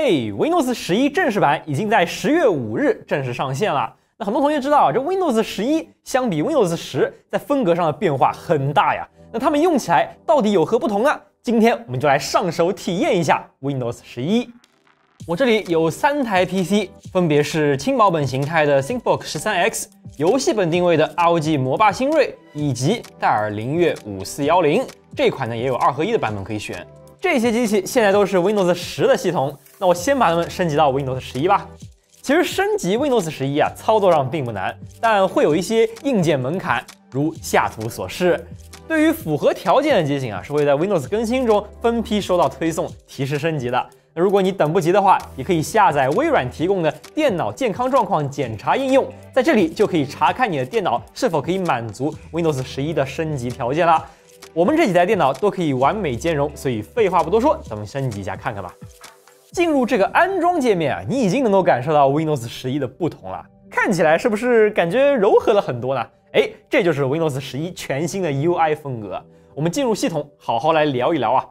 嘿，Windows 十一正式版已经在十月五日正式上线了。那很多同学知道啊，这 Windows 十一相比 Windows 十在风格上的变化很大呀。那它们用起来到底有何不同呢？今天我们就来上手体验一下 Windows 十一。我这里有三台 PC，分别是轻薄本形态的 ThinkBook 十三 X，游戏本定位的 ROG 魔霸新锐，以及戴尔灵越五四幺零。这款呢也有二合一的版本可以选。这些机器现在都是 Windows 十的系统，那我先把它们升级到 Windows 十一吧。其实升级 Windows 十一啊，操作上并不难，但会有一些硬件门槛，如下图所示。对于符合条件的机型啊，是会在 Windows 更新中分批收到推送提示升级的。那如果你等不及的话，也可以下载微软提供的电脑健康状况检查应用，在这里就可以查看你的电脑是否可以满足 Windows 十一的升级条件了。我们这几台电脑都可以完美兼容，所以废话不多说，咱们升级一下看看吧。进入这个安装界面啊，你已经能够感受到 Windows 十一的不同了，看起来是不是感觉柔和了很多呢？哎，这就是 Windows 十一全新的 UI 风格。我们进入系统，好好来聊一聊啊。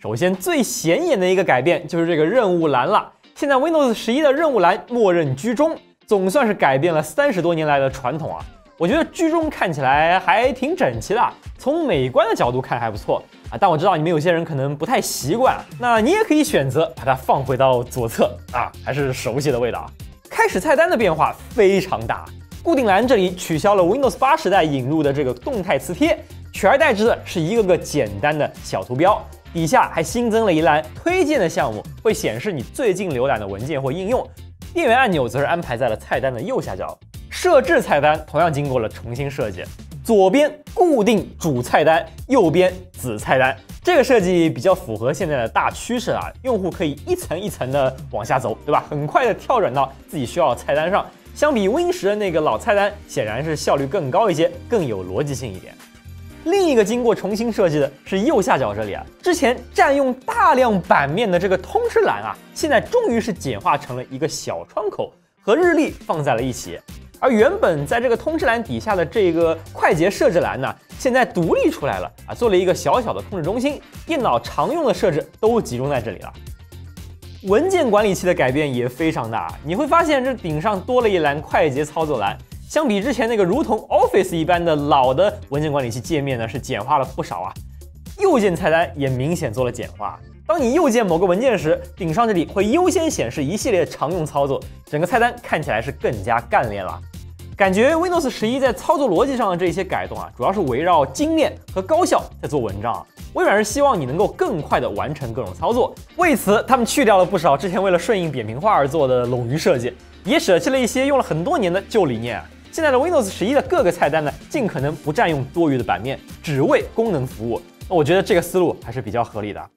首先最显眼的一个改变就是这个任务栏了。现在 Windows 十一的任务栏默认居中，总算是改变了三十多年来的传统啊。我觉得居中看起来还挺整齐的，从美观的角度看还不错啊。但我知道你们有些人可能不太习惯，那你也可以选择把它放回到左侧啊，还是熟悉的味道。开始菜单的变化非常大，固定栏这里取消了 Windows 八时代引入的这个动态磁贴，取而代之的是一个个简单的小图标，底下还新增了一栏推荐的项目，会显示你最近浏览的文件或应用。电源按钮则是安排在了菜单的右下角。设置菜单同样经过了重新设计，左边固定主菜单，右边子菜单。这个设计比较符合现在的大趋势啊，用户可以一层一层的往下走，对吧？很快的跳转到自己需要的菜单上。相比 Win 十的那个老菜单，显然是效率更高一些，更有逻辑性一点。另一个经过重新设计的是右下角这里啊，之前占用大量版面的这个通知栏啊，现在终于是简化成了一个小窗口，和日历放在了一起。而原本在这个通知栏底下的这个快捷设置栏呢，现在独立出来了啊，做了一个小小的控制中心，电脑常用的设置都集中在这里了。文件管理器的改变也非常大，你会发现这顶上多了一栏快捷操作栏，相比之前那个如同 Office 一般的老的文件管理器界面呢，是简化了不少啊。右键菜单也明显做了简化。当你右键某个文件时，顶上这里会优先显示一系列常用操作，整个菜单看起来是更加干练了。感觉 Windows 十一在操作逻辑上的这些改动啊，主要是围绕精炼和高效在做文章。微软是希望你能够更快的完成各种操作，为此他们去掉了不少之前为了顺应扁平化而做的冗余设计，也舍弃了一些用了很多年的旧理念。现在的 Windows 十一的各个菜单呢，尽可能不占用多余的版面，只为功能服务。那我觉得这个思路还是比较合理的。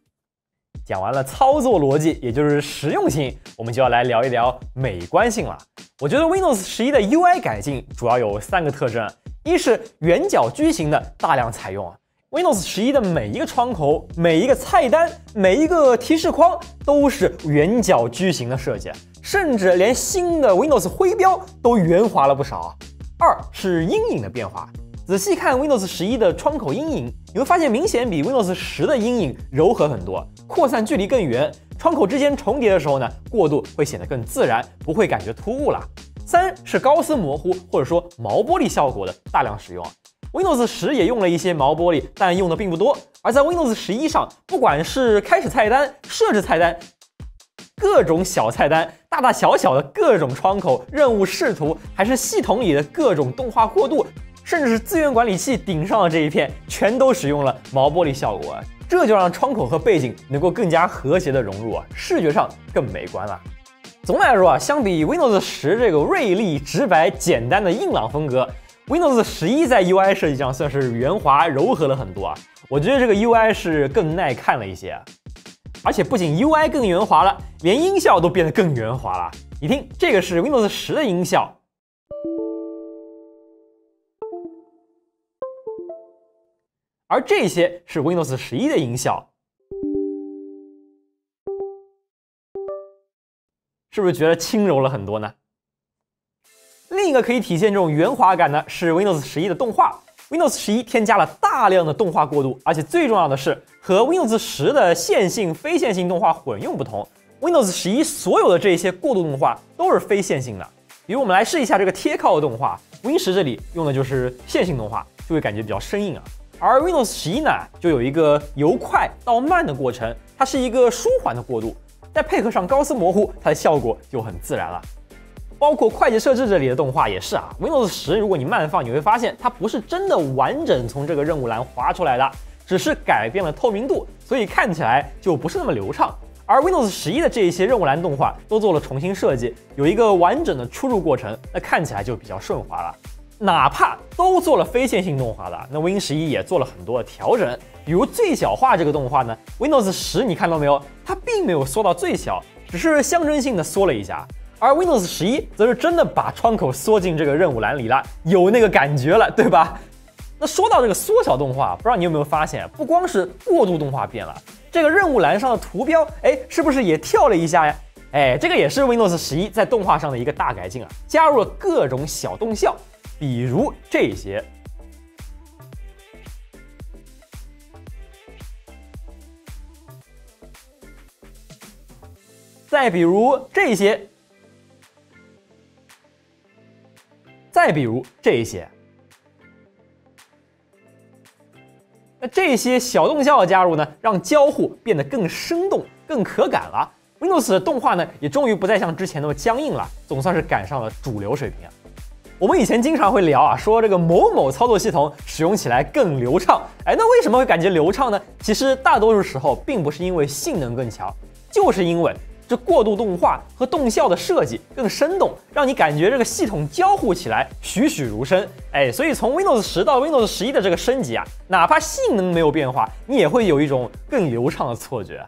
讲完了操作逻辑，也就是实用性，我们就要来聊一聊美观性了。我觉得 Windows 十一的 UI 改进主要有三个特征：一是圆角矩形的大量采用啊，Windows 十一的每一个窗口、每一个菜单、每一个提示框都是圆角矩形的设计，甚至连新的 Windows 徽标都圆滑了不少。二是阴影的变化。仔细看 Windows 十一的窗口阴影，你会发现明显比 Windows 十的阴影柔和很多，扩散距离更远，窗口之间重叠的时候呢，过渡会显得更自然，不会感觉突兀了。三是高斯模糊或者说毛玻璃效果的大量使用，Windows 十也用了一些毛玻璃，但用的并不多。而在 Windows 十一上，不管是开始菜单、设置菜单、各种小菜单、大大小小的各种窗口、任务视图，还是系统里的各种动画过渡。甚至是资源管理器顶上的这一片，全都使用了毛玻璃效果，这就让窗口和背景能够更加和谐的融入啊，视觉上更美观了。总的来说啊，相比 Windows 十这个锐利、直白、简单的硬朗风格，Windows 十一在 UI 设计上算是圆滑柔和了很多啊。我觉得这个 UI 是更耐看了一些，而且不仅 UI 更圆滑了，连音效都变得更圆滑了。你听，这个是 Windows 十的音效。而这些是 Windows 十一的音效，是不是觉得轻柔了很多呢？另一个可以体现这种圆滑感的是 Windows 十一的动画。Windows 十一添加了大量的动画过渡，而且最重要的是，和 Windows 十的线性、非线性动画混用不同 Windows 十一所有的这些过渡动画都是非线性的。比如我们来试一下这个贴靠的动画，Win 十这里用的就是线性动画，就会感觉比较生硬啊。而 Windows 十一呢，就有一个由快到慢的过程，它是一个舒缓的过渡，再配合上高斯模糊，它的效果就很自然了。包括快捷设置这里的动画也是啊，Windows 十如果你慢放，你会发现它不是真的完整从这个任务栏滑出来的，只是改变了透明度，所以看起来就不是那么流畅。而 Windows 十一的这一些任务栏动画都做了重新设计，有一个完整的出入过程，那看起来就比较顺滑了。哪怕都做了非线性动画了，那 Win 十一也做了很多的调整，比如最小化这个动画呢，Windows 十你看到没有？它并没有缩到最小，只是象征性的缩了一下。而 Windows 十一则是真的把窗口缩进这个任务栏里了，有那个感觉了，对吧？那说到这个缩小动画，不知道你有没有发现，不光是过渡动画变了。这个任务栏上的图标，哎，是不是也跳了一下呀？哎，这个也是 Windows 十一在动画上的一个大改进啊，加入了各种小动效，比如这些，再比如这些，再比如这些。那这些小动效的加入呢，让交互变得更生动、更可感了。Windows 的动画呢，也终于不再像之前那么僵硬了，总算是赶上了主流水平啊。我们以前经常会聊啊，说这个某某操作系统使用起来更流畅。哎，那为什么会感觉流畅呢？其实大多数时候并不是因为性能更强，就是因为。这过渡动画和动效的设计更生动，让你感觉这个系统交互起来栩栩如生。哎，所以从 Windows 十到 Windows 十一的这个升级啊，哪怕性能没有变化，你也会有一种更流畅的错觉。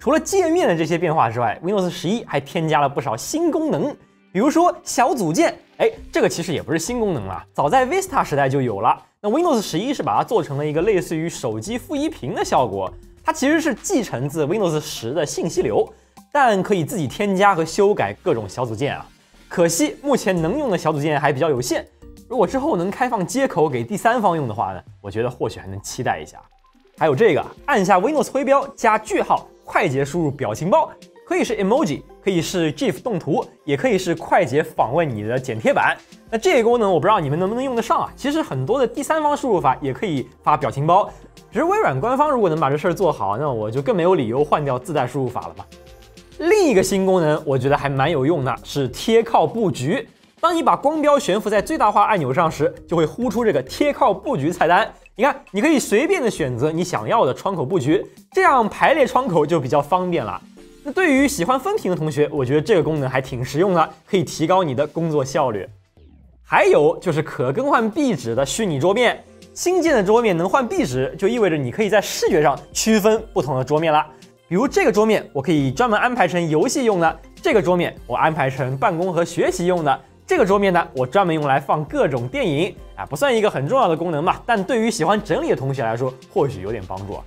除了界面的这些变化之外，Windows 十一还添加了不少新功能，比如说小组件。哎，这个其实也不是新功能了，早在 Vista 时代就有了。那 Windows 十一是把它做成了一个类似于手机负一屏的效果，它其实是继承自 Windows 十的信息流。但可以自己添加和修改各种小组件啊，可惜目前能用的小组件还比较有限。如果之后能开放接口给第三方用的话呢，我觉得或许还能期待一下。还有这个，按下 Windows 徽标加句号，快捷输入表情包，可以是 emoji，可以是 GIF 动图，也可以是快捷访问你的剪贴板。那这个功能我不知道你们能不能用得上啊？其实很多的第三方输入法也可以发表情包，只是微软官方如果能把这事儿做好，那我就更没有理由换掉自带输入法了嘛。另一个新功能，我觉得还蛮有用的，是贴靠布局。当你把光标悬浮在最大化按钮上时，就会呼出这个贴靠布局菜单。你看，你可以随便的选择你想要的窗口布局，这样排列窗口就比较方便了。那对于喜欢分屏的同学，我觉得这个功能还挺实用的，可以提高你的工作效率。还有就是可更换壁纸的虚拟桌面，新建的桌面能换壁纸，就意味着你可以在视觉上区分不同的桌面了。比如这个桌面，我可以专门安排成游戏用的；这个桌面我安排成办公和学习用的；这个桌面呢，我专门用来放各种电影啊，不算一个很重要的功能吧，但对于喜欢整理的同学来说，或许有点帮助。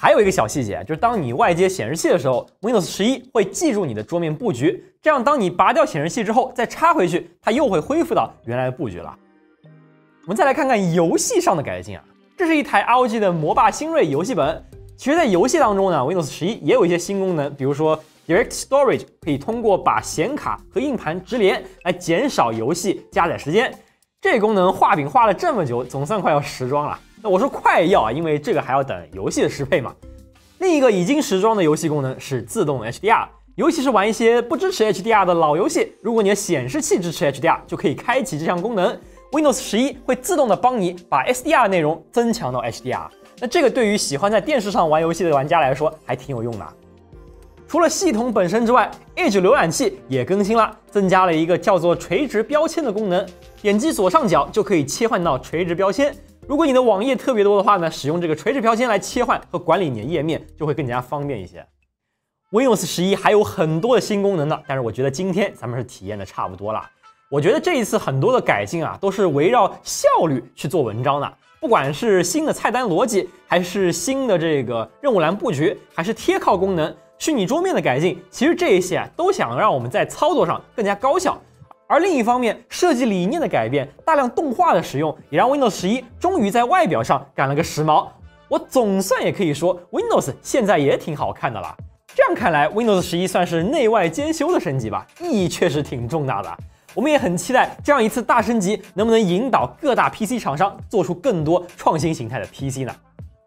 还有一个小细节，就是当你外接显示器的时候，Windows 十一会记住你的桌面布局，这样当你拔掉显示器之后再插回去，它又会恢复到原来的布局了。我们再来看看游戏上的改进啊，这是一台 ROG 的魔霸新锐游戏本。其实，在游戏当中呢，Windows 十一也有一些新功能，比如说 Direct Storage 可以通过把显卡和硬盘直连来减少游戏加载时间。这功能画饼画了这么久，总算快要时装了。那我说快要啊，因为这个还要等游戏的适配嘛。另一个已经时装的游戏功能是自动 HDR，尤其是玩一些不支持 HDR 的老游戏，如果你的显示器支持 HDR，就可以开启这项功能。Windows 十一会自动的帮你把 SDR 内容增强到 HDR。那这个对于喜欢在电视上玩游戏的玩家来说还挺有用的。除了系统本身之外，Edge 浏览器也更新了，增加了一个叫做垂直标签的功能。点击左上角就可以切换到垂直标签。如果你的网页特别多的话呢，使用这个垂直标签来切换和管理你的页面就会更加方便一些。Windows 十一还有很多的新功能呢，但是我觉得今天咱们是体验的差不多了。我觉得这一次很多的改进啊，都是围绕效率去做文章的。不管是新的菜单逻辑，还是新的这个任务栏布局，还是贴靠功能、虚拟桌面的改进，其实这一些啊，都想让我们在操作上更加高效。而另一方面，设计理念的改变，大量动画的使用，也让 Windows 十一终于在外表上赶了个时髦。我总算也可以说，Windows 现在也挺好看的了。这样看来，Windows 十一算是内外兼修的升级吧，意义确实挺重大的。我们也很期待这样一次大升级能不能引导各大 PC 厂商做出更多创新形态的 PC 呢？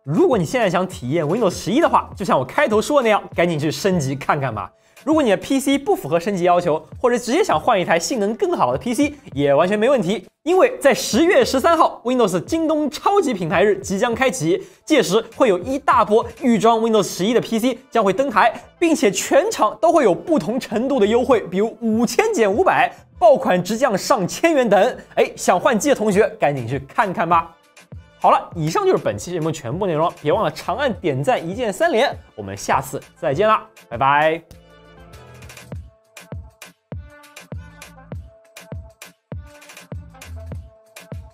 如果你现在想体验 Windows 十一的话，就像我开头说的那样，赶紧去升级看看吧。如果你的 PC 不符合升级要求，或者直接想换一台性能更好的 PC，也完全没问题。因为在十月十三号，Windows 京东超级品牌日即将开启，届时会有一大波预装 Windows 十一的 PC 将会登台，并且全场都会有不同程度的优惠，比如五千减五百，爆款直降上千元等。哎，想换机的同学赶紧去看看吧。好了，以上就是本期节目全部内容，别忘了长按点赞，一键三连。我们下次再见啦，拜拜。